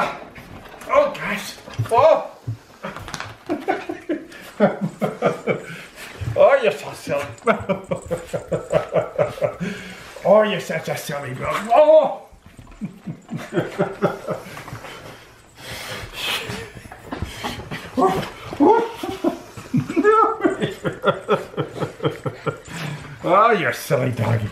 Oh, gosh. Oh. oh, you're so silly. oh, you're such a silly girl. Oh. oh, you're silly doggy.